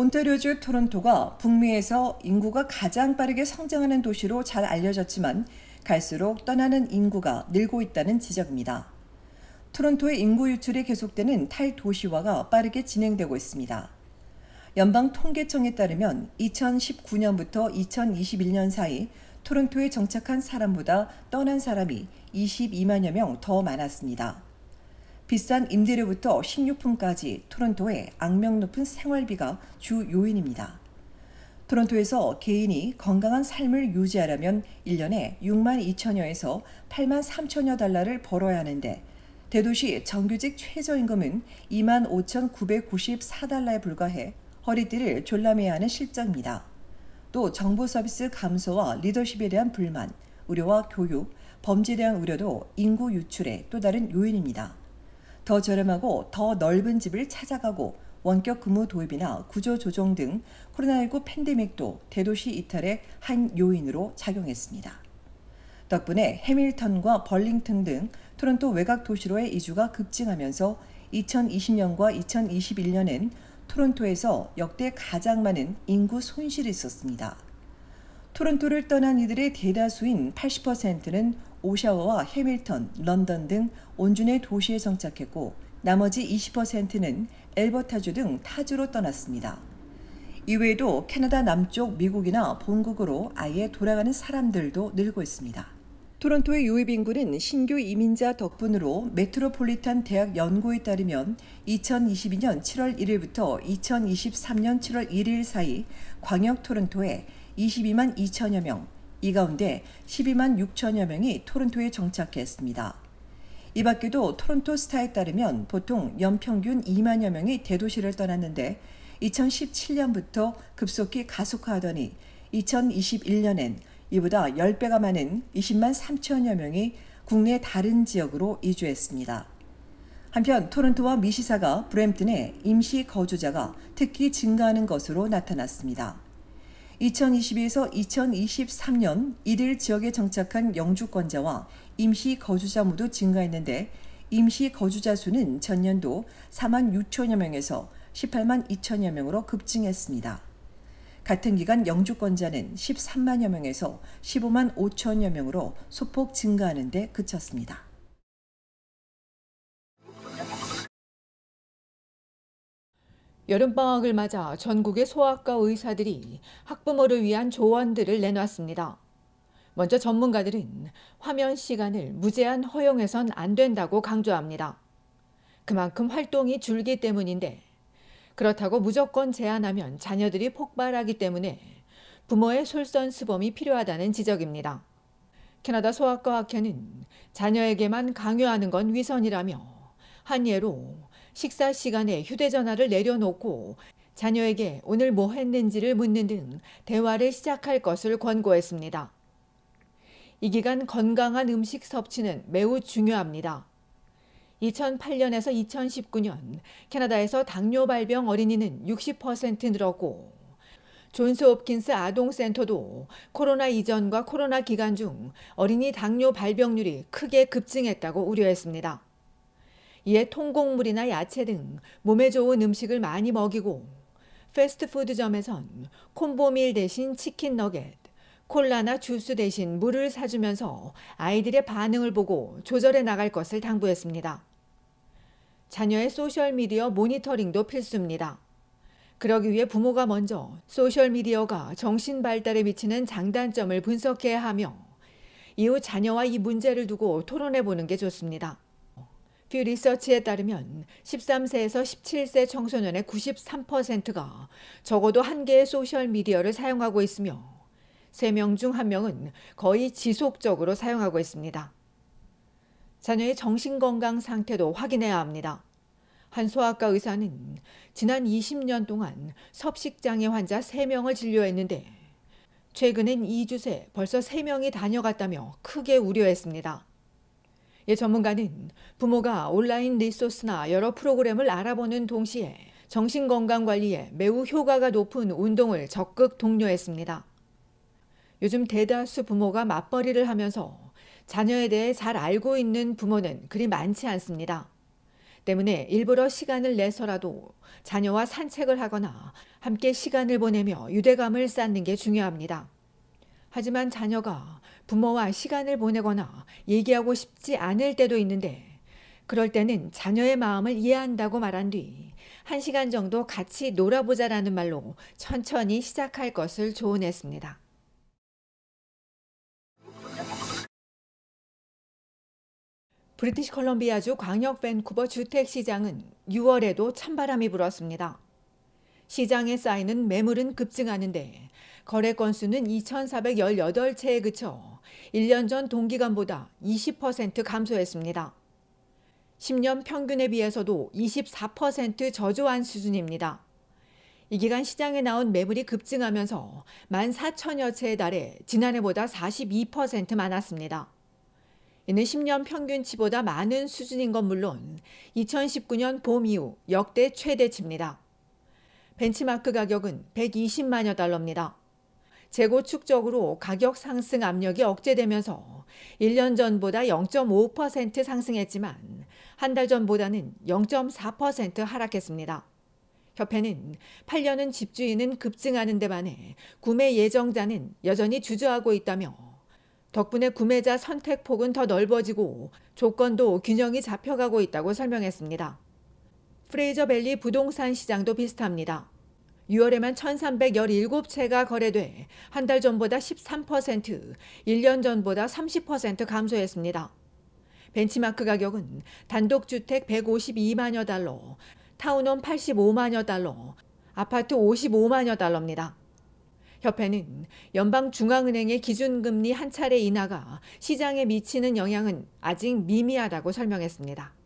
온타리오주 토론토가 북미에서 인구가 가장 빠르게 성장하는 도시로 잘 알려졌지만 갈수록 떠나는 인구가 늘고 있다는 지적입니다. 토론토의 인구 유출이 계속되는 탈도시화가 빠르게 진행되고 있습니다. 연방 통계청에 따르면 2019년부터 2021년 사이 토론토에 정착한 사람보다 떠난 사람이 22만여 명 더 많았습니다. 비싼 임대료부터 식료품까지 토론토의 악명 높은 생활비가 주 요인입니다. 토론토에서 개인이 건강한 삶을 유지하려면 1년에 6만 2천여에서 8만 3천여 달러를 벌어야 하는데 대도시 정규직 최저임금은 2만 5,994달러에 불과해 허리띠를 졸라매야 하는 실정입니다. 또 정보 서비스 감소와 리더십에 대한 불만, 의료와 교육, 범죄에 대한 우려도 인구 유출의 또 다른 요인입니다. 더 저렴하고 더 넓은 집을 찾아가고 원격 근무 도입이나 구조 조정 등 코로나19 팬데믹도 대도시 이탈의 한 요인으로 작용했습니다. 덕분에 해밀턴과 벌링턴 등 토론토 외곽 도시로의 이주가 급증하면서 2020년과 2021년엔 토론토에서 역대 가장 많은 인구 손실이 있었습니다. 토론토를 떠난 이들의 대다수인 80%는 오샤워와 해밀턴, 런던 등 온준의 도시에 정착했고 나머지 20%는 엘버타주 등 타주로 떠났습니다. 이외에도 캐나다 남쪽 미국이나 본국으로 아예 돌아가는 사람들도 늘고 있습니다. 토론토의 유입 인구는 신규 이민자 덕분으로 메트로폴리탄 대학 연구에 따르면 2022년 7월 1일부터 2023년 7월 1일 사이 광역 토론토에 22만 2천여 명, 이 가운데 12만 6천여 명이 토론토에 정착했습니다. 이 밖에도 토론토 스타에 따르면 보통 연평균 2만여 명이 대도시를 떠났는데 2017년부터 급속히 가속화하더니 2021년엔 이보다 10배가 많은 20만 3천여 명이 국내 다른 지역으로 이주했습니다. 한편 토론토와 미시사가 브램튼의 임시 거주자가 특히 증가하는 것으로 나타났습니다. 2022에서 2023년 이들 지역에 정착한 영주권자와 임시 거주자 모두 증가했는데 임시 거주자 수는 전년도 4만 6천여 명에서 18만 2천여 명으로 급증했습니다. 같은 기간 영주권자는 13만여 명에서 15만 5천여 명으로 소폭 증가하는 데 그쳤습니다. 여름방학을 맞아 전국의 소아과 의사들이 학부모를 위한 조언들을 내놨습니다. 먼저 전문가들은 화면 시간을 무제한 허용해선 안 된다고 강조합니다. 그만큼 활동이 줄기 때문인데 그렇다고 무조건 제한하면 자녀들이 폭발하기 때문에 부모의 솔선수범이 필요하다는 지적입니다. 캐나다 소아과 학회는 자녀에게만 강요하는 건 위선이라며 한 예로 식사 시간에 휴대전화를 내려놓고 자녀에게 오늘 뭐 했는지를 묻는 등 대화를 시작할 것을 권고했습니다. 이 기간 건강한 음식 섭취는 매우 중요합니다. 2008년에서 2019년 캐나다에서 당뇨 발병 어린이는 60% 늘었고 존스 홉킨스 아동센터도 코로나 이전과 코로나 기간 중 어린이 당뇨 발병률이 크게 급증했다고 우려했습니다. 이에 통곡물이나 야채 등 몸에 좋은 음식을 많이 먹이고 패스트푸드점에선 콤보밀 대신 치킨 너겟, 콜라나 주스 대신 물을 사주면서 아이들의 반응을 보고 조절해 나갈 것을 당부했습니다. 자녀의 소셜미디어 모니터링도 필수입니다. 그러기 위해 부모가 먼저 소셜미디어가 정신 발달에 미치는 장단점을 분석해야 하며 이후 자녀와 이 문제를 두고 토론해 보는 게 좋습니다. 퓨 리서치에 따르면 13세에서 17세 청소년의 93%가 적어도 한 개의 소셜 미디어를 사용하고 있으며 3명 중 1명은 거의 지속적으로 사용하고 있습니다. 자녀의 정신건강 상태도 확인해야 합니다. 한 소아과 의사는 지난 20년 동안 섭식장애 환자 3명을 진료했는데 최근엔 2주 새 벌써 3명이 다녀갔다며 크게 우려했습니다. 예 전문가는 부모가 온라인 리소스나 여러 프로그램을 알아보는 동시에 정신건강 관리에 매우 효과가 높은 운동을 적극 독려했습니다. 요즘 대다수 부모가 맞벌이를 하면서 자녀에 대해 잘 알고 있는 부모는 그리 많지 않습니다. 때문에 일부러 시간을 내서라도 자녀와 산책을 하거나 함께 시간을 보내며 유대감을 쌓는 게 중요합니다. 하지만 자녀가 부모와 시간을 보내거나 얘기하고 싶지 않을 때도 있는데 그럴 때는 자녀의 마음을 이해한다고 말한 뒤한 시간 정도 같이 놀아보자라는 말로 천천히 시작할 것을 조언했습니다. 브리티시 컬럼비아주 광역 밴쿠버 주택시장은 6월에도 찬바람이 불었습니다. 시장에 쌓이는 매물은 급증하는데 거래 건수는 2,418채에 그쳐 1년 전 동기간보다 20% 감소했습니다. 10년 평균에 비해서도 24% 저조한 수준입니다. 이 기간 시장에 나온 매물이 급증하면서 14,000여 채에 달해 지난해보다 42% 많았습니다. 이는 10년 평균치보다 많은 수준인 건 물론 2019년 봄 이후 역대 최대치입니다. 벤치마크 가격은 120만여 달러입니다. 재고축적으로 가격 상승 압력이 억제되면서 1년 전보다 0.5% 상승했지만 한 달 전보다는 0.4% 하락했습니다. 협회는 8년은 집주인은 급증하는 데 반해 구매 예정자는 여전히 주저하고 있다며 덕분에 구매자 선택폭은 더 넓어지고 조건도 균형이 잡혀가고 있다고 설명했습니다. 프레이저 밸리 부동산 시장도 비슷합니다. 6월에만 1,317채가 거래돼 한 달 전보다 13%, 1년 전보다 30% 감소했습니다. 벤치마크 가격은 단독주택 152만여 달러, 타운홈 85만여 달러, 아파트 55만여 달러입니다. 협회는 연방중앙은행의 기준금리 한 차례 인하가 시장에 미치는 영향은 아직 미미하다고 설명했습니다.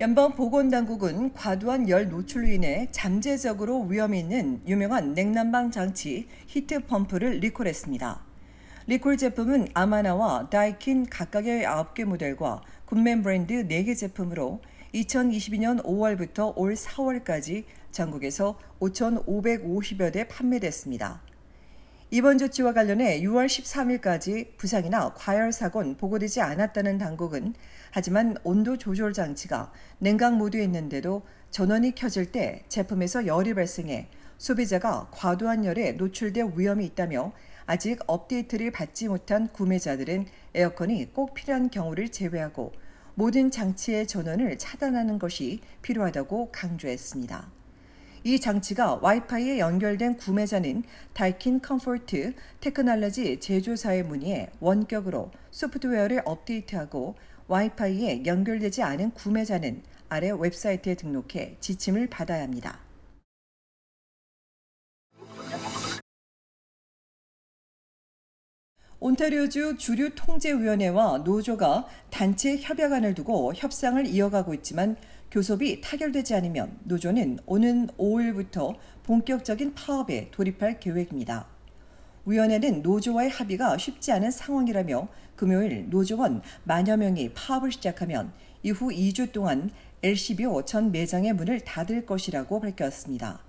연방 보건당국은 과도한 열 노출로 인해 잠재적으로 위험이 있는 유명한 냉난방 장치 히트 펌프를 리콜했습니다. 리콜 제품은 Amana와 Daikin 각각의 9개 모델과 Goodman 브랜드 4개 제품으로 2022년 5월부터 올 4월까지 전국에서 5,550여 대 판매됐습니다. 이번 조치와 관련해 6월 13일까지 부상이나 과열 사고는 보고되지 않았다는 당국은 하지만 온도 조절 장치가 냉각 모드였는데도 전원이 켜질 때 제품에서 열이 발생해 소비자가 과도한 열에 노출될 위험이 있다며 아직 업데이트를 받지 못한 구매자들은 에어컨이 꼭 필요한 경우를 제외하고 모든 장치의 전원을 차단하는 것이 필요하다고 강조했습니다. 이 장치가 와이파이에 연결된 구매자는 Daikin Comfort Technology 제조사에 문의해 원격으로 소프트웨어를 업데이트하고 와이파이에 연결되지 않은 구매자는 아래 웹사이트에 등록해 지침을 받아야 합니다. 온타리오주 주류 통제위원회와 노조가 단체 협약안을 두고 협상을 이어가고 있지만 교섭이 타결되지 않으면 노조는 오는 5일부터 본격적인 파업에 돌입할 계획입니다. 위원회는 노조와의 합의가 쉽지 않은 상황이라며 금요일 노조원 만여 명이 파업을 시작하면 이후 2주 동안 LCBO 전 매장의 문을 닫을 것이라고 밝혔습니다.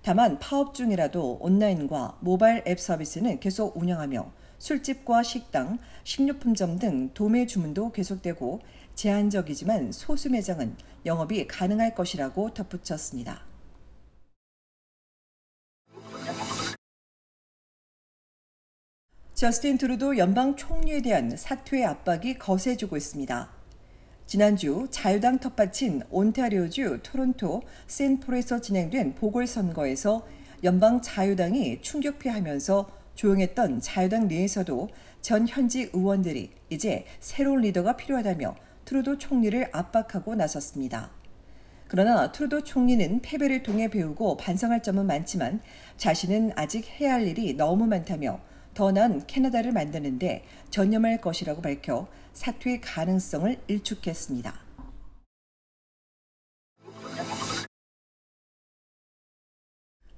다만 파업 중이라도 온라인과 모바일 앱 서비스는 계속 운영하며 술집과 식당, 식료품점 등 도매 주문도 계속되고 제한적이지만 소수 매장은 영업이 가능할 것이라고 덧붙였습니다. 저스틴 트루도 연방 총리에 대한 사퇴의 압박이 거세지고 있습니다. 지난주 자유당 텃밭인 온타리오주 토론토 센폴에서 진행된 보궐선거에서 연방 자유당이 충격패하면서 조용했던 자유당 내에서도 전 현직 의원들이 이제 새로운 리더가 필요하다며 트루도 총리를 압박하고 나섰습니다. 그러나 트루도 총리는 패배를 통해 배우고 반성할 점은 많지만 자신은 아직 해야 할 일이 너무 많다며 더 나은 캐나다를 만드는데 전념할 것이라고 밝혀 사퇴의 가능성을 일축했습니다.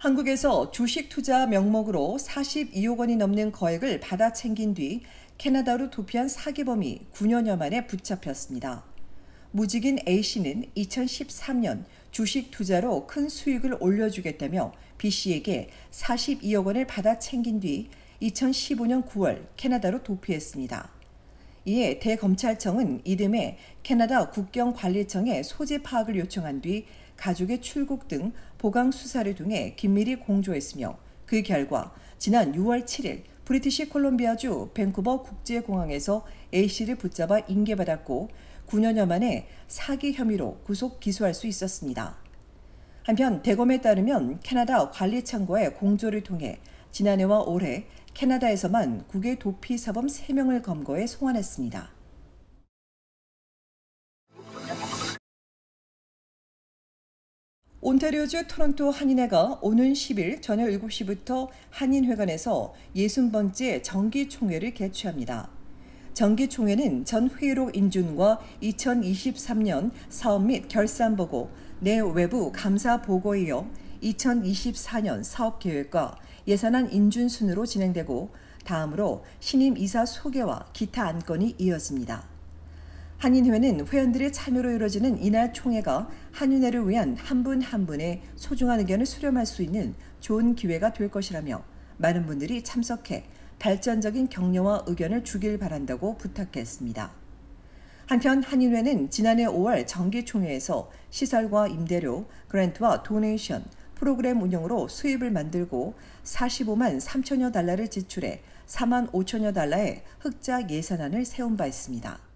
한국에서 주식 투자 명목으로 42억 원이 넘는 거액을 받아 챙긴 뒤 캐나다로 도피한 사기범이 9년여 만에 붙잡혔습니다. 무직인 A씨는 2013년 주식 투자로 큰 수익을 올려주겠다며 B씨에게 42억 원을 받아 챙긴 뒤 2015년 9월 캐나다로 도피했습니다. 이에 대검찰청은 이듬해 캐나다 국경관리청에 소재 파악을 요청한 뒤 가족의 출국 등 보강 수사를 통해 긴밀히 공조했으며 그 결과 지난 6월 7일 브리티시 콜롬비아주 밴쿠버 국제공항에서 A씨를 붙잡아 인계받았고 9년여 만에 사기 혐의로 구속 기소할 수 있었습니다. 한편 대검에 따르면 캐나다 관리청과의 공조를 통해 지난해와 올해 캐나다에서만 국외 도피 사범 3명을 검거해 송환했습니다. 온타리오주 토론토 한인회가 오는 10일 저녁 7시부터 한인회관에서 60번째 정기총회를 개최합니다. 정기총회는 전 회의록 인준과 2023년 사업 및 결산 보고, 내 외부 감사 보고에 이어 2024년 사업 계획과 예산안 인준 순으로 진행되고 다음으로 신임 이사 소개와 기타 안건이 이어집니다. 한인회는 회원들의 참여로 이루어지는 이날 총회가 한인회를 위한 한 분 한 분의 소중한 의견을 수렴할 수 있는 좋은 기회가 될 것이라며 많은 분들이 참석해 발전적인 격려와 의견을 주길 바란다고 부탁했습니다. 한편 한인회는 지난해 5월 정기총회에서 시설과 임대료, 그랜트와 도네이션, 프로그램 운영으로 수입을 만들고 45만 3천여 달러를 지출해 4만 5천여 달러의 흑자 예산안을 세운 바 있습니다.